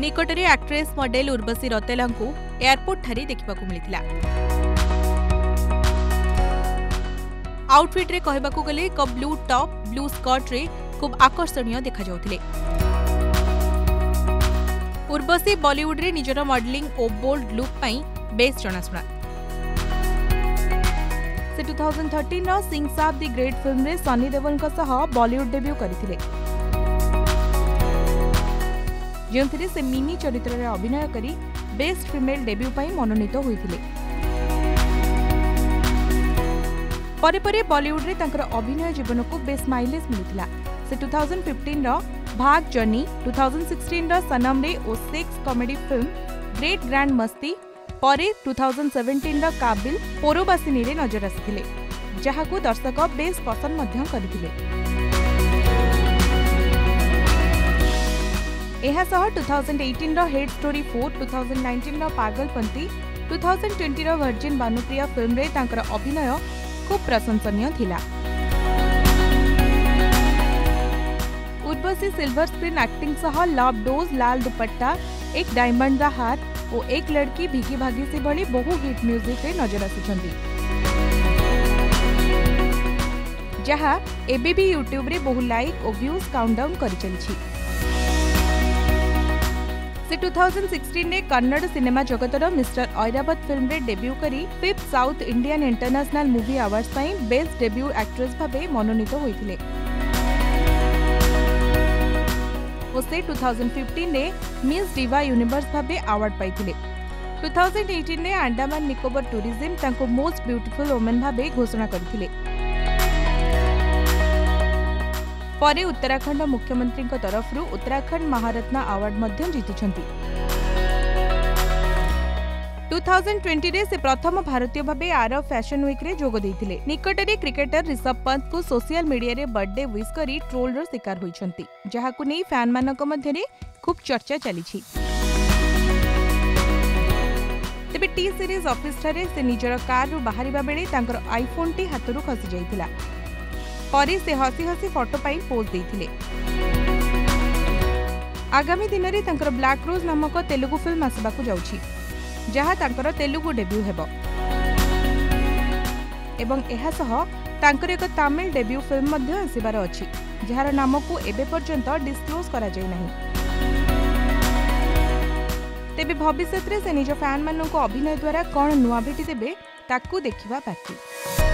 निकटने actress model Urvashi Rautela airport ठारी देखा मिलता आउटफिट्रे कह ग ब्लू टप ब्लू स्कर्ट्रे खूब आकर्षण देखा उर्वशी बलीउड्रे निजर मडलींग और बोल्ड लुक बेस जनाशुना से टू सिंह साफ दि ग्रेट फिल्म में सनी देवल बॉलीवुड डेब्यू करते ଯେଉଁଥିରେ ସେ ମିନି ଚରିତ୍ରରେ ଅଭିନୟ କରି ବେଷ୍ଟ ଫିମେଲ୍ ଡେବ୍ୟୁ ପାଇଁ ମନୋନୀତ ହୋଇଥିଲେ ପରେ ପରେ ବଲିଉଡରେ ତାଙ୍କର ଅଭିନୟ ଜୀବନକୁ ବେଶ୍ ମାଇଲେଜ୍ ମିଳିଥିଲା ସେ ଟୁ ଥାଉଜେଣ୍ଡ ଫିଫ୍ଟିନ୍ର ଭାଗ ଜନି ଟୁ ଥାଉଜେଣ୍ଡ ସିକ୍ସଟିନ୍ର ସନମରେ ଓ sex comedy film great grand Masti ପରେ ଟୁ ଥାଉଜେଣ୍ଡ ସେଭେଣ୍ଟିନ୍ର କାବିଲ ପୋରବାସିନୀରେ ନଜର ଆସିଥିଲେ ଯାହାକୁ ଦର୍ଶକ ବେଶ୍ ପସନ୍ଦ ମଧ୍ୟ କରିଥିଲେ यह two thousand eighteen story four two thousand nineteen रगलपंथी two thousand twenty रर्जिन बानुप्रिया फिल्म्रे अभिनय खूब प्रशंसन Urvashi silver screen acting love dose Lal Dupatta एक डायमंड दा हार और एक लड़की भिकी भागी से भली बहु हिट म्यूजिक रे नजर आसुचंदी जहां एबीबी यूट्यूब रे बहु लाइक और व्यूज काउंटडाउन करी चलछी ସେ ଟୁ ଥାଉଜେଣ୍ଡ ସିକ୍ସଟିନ୍ରେ କନ୍ନଡ଼ ସିନେମା ଜଗତର ମିଷ୍ଟର ଐରାବତ ଫିଲ୍ମରେ ଡେବ୍ୟୁ କରି fifth South Indian international movie awards ପାଇଁ ବେଷ୍ଟ ଡେବ୍ୟୁ ଆକ୍ଟ୍ରେସ୍ ଭାବେ ମନୋନୀତ ହୋଇଥିଲେ ଓ ସେ ଟୁ ଥାଉଜେଣ୍ଡ ଫିଫ୍ଟିନ୍ରେ ମିସ୍ ଡିଭା ୟୁନିଭର୍ସ ଭାବେ ଆୱାର୍ଡ ପାଇଥିଲେ ଟୁ ଥାଉଜେଣ୍ଡ ଏଇଟିନ୍ରେ ଆଣ୍ଡାମାନ ନିକୋବର ଟୁରିଜିମ୍ ତାଙ୍କୁ ମୋଷ୍ଟ ବ୍ୟୁଟିଫୁଲ୍ ଓମେନ୍ ଭାବେ ଘୋଷଣା କରିଥିଲେ ପରେ ଉତ୍ତରାଖଣ୍ଡ ମୁଖ୍ୟମନ୍ତ୍ରୀଙ୍କ ତରଫରୁ ଉତ୍ତରାଖଣ୍ଡ ମହାରତ୍ନା ଆୱାର୍ଡ ମଧ୍ୟ ଜିତିଛନ୍ତି ଟୁ ଥାଉଜେଣ୍ଡ ଟ୍ୱେଣ୍ଟିରେ ସେ ପ୍ରଥମ ଭାରତୀୟ ଭାବେ ଆରବ ଫ୍ୟାଶନ୍ ୱିକ୍ରେ ଯୋଗ ଦେଇଥିଲେ ନିକଟରେ କ୍ରିକେଟର ରିଷଭ ପନ୍ତଙ୍କୁ ସୋସିଆଲ ମିଡିଆରେ ବର୍ଥଡେ ୱିଶ୍ କରି ଟ୍ରୋଲ୍ର ଶିକାର ହୋଇଛନ୍ତି ଯାହାକୁ ନେଇ ଫ୍ୟାନ୍ମାନଙ୍କ ମଧ୍ୟରେ ଖୁବ୍ ଚର୍ଚ୍ଚା ଚାଲିଛି ତେବେ ଟି ସିରିଜ୍ ଅଫିସ୍ଠାରେ ସେ ନିଜର କାର୍ରୁ ବାହାରିବା ବେଳେ ତାଙ୍କର ଆଇଫୋନ୍ଟି ହାତରୁ ଖସିଯାଇଥିଲା ପରେ ସେ ହସି ହସି ଫଟୋ ପାଇଁ ପୋଜ୍ ଦେଇଥିଲେ ଆଗାମୀ ଦିନରେ ତାଙ୍କର ବ୍ଲାକ୍ ରୋଜ୍ ନାମକ ତେଲୁଗୁ ଫିଲ୍ମ ଆସିବାକୁ ଯାଉଛି ଯାହା ତାଙ୍କର ତେଲୁଗୁ ଡେବ୍ୟୁ ହେବ ଏବଂ ଏହା ସହ ତାଙ୍କର ଏକ ତାମିଲ ଡେବ୍ୟୁ ଫିଲ୍ମ ମଧ୍ୟ ଆସିବାର ଅଛି ଯାହାର ନାମକୁ ଏବେ ପର୍ଯ୍ୟନ୍ତ ଡିସ୍କ୍ଲୋଜ୍ କରାଯାଇ ନାହିଁ ତେବେ ଭବିଷ୍ୟତରେ ସେ ନିଜ ଫ୍ୟାନ୍ମାନଙ୍କୁ ଅଭିନୟ ଦ୍ୱାରା କ'ଣ ନୂଆ ଭେଟି ଦେବେ ତାକୁ ଦେଖିବା ବାକି